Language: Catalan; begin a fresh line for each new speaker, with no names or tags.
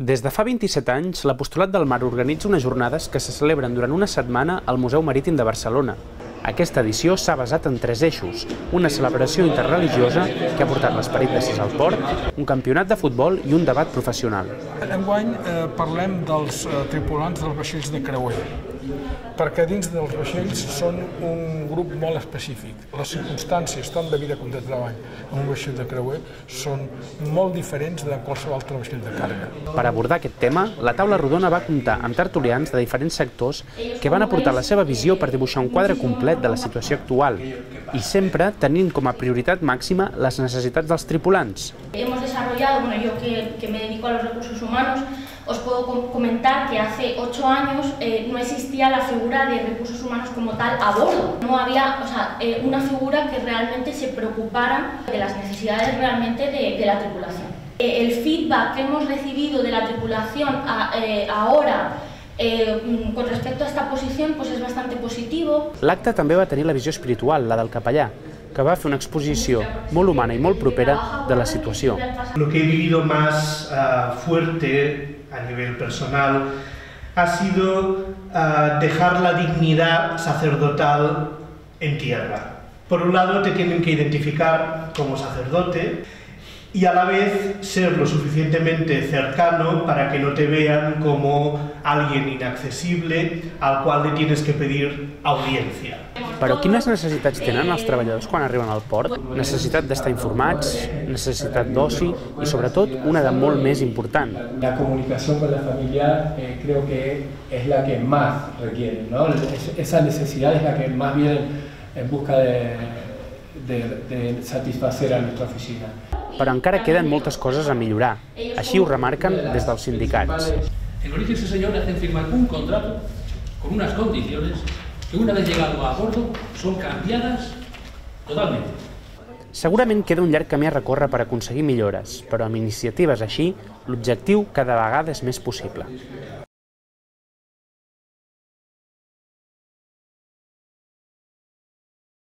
Des de fa 27 anys, l'Apostolat del Mar organitza unes jornades que se celebren durant una setmana al Museu Marítim de Barcelona. Aquesta edició s'ha basat en tres eixos, una celebració interreligiosa que ha portat l'esperit de al port, un campionat de futbol i un debat professional.
Enguany eh, parlem dels eh, tripulants dels vaixells de creuer, perquè dins dels vaixells són un grup molt específic. Les circumstàncies, tant de vida com de treball, en un vaixell de creuer són molt diferents de qualsevol altre vaixell de càrrega.
Per abordar aquest tema, la taula rodona va comptar amb tertulians de diferents sectors que van aportar la seva visió per dibuixar un quadre complet de la situació actual i sempre tenint com a prioritat màxima les necessitats dels tripulants.
Hemos desarrollado, bueno, yo que, que me dedico a los recursos humanos, os puedo comentar que hace ocho años eh, no existía la figura de recursos humanos como tal a bordo. No había o sea, eh, una figura que realmente se preocupara de las necesidades realmente de, de la tripulación. Eh, el feedback que hemos recibido de la tripulación a, eh, ahora eh, con respecto a esta posición pues es bastante positivo.
L'acte també va tenir la visió espiritual, la del capellà, que va fer una exposició molt humana i molt propera de la situació.
Lo que he vivido más uh, fuerte a nivel personal ha sido uh, dejar la dignidad sacerdotal en tierra. Por un lado te tienen que identificar como sacerdote y a la vez ser lo suficientemente cercano para que no te vean como alguien inaccesible al cual le tienes que pedir audiencia.
Però quines necessitats tenen els treballadors quan arriben al port? Necessitat d'estar informats, necessitat d'oci i sobretot una de molt més important.
La comunicación con la familia eh, creo que es la que más requiere, ¿no? Es, esa necesidad es la que más viene en busca de, de, de satisfacer a nuestra oficina.
Però encara queden moltes coses a millorar. Així ho remarquen des dels sindicats.
En origen ese señor le hacen firmar un contrato con unas condiciones que una vez llegado a bordo son cambiadas totalmente.
Segurament queda un llarg camí a recórrer per aconseguir millores, però amb iniciatives així, l'objectiu cada vegada és més possible.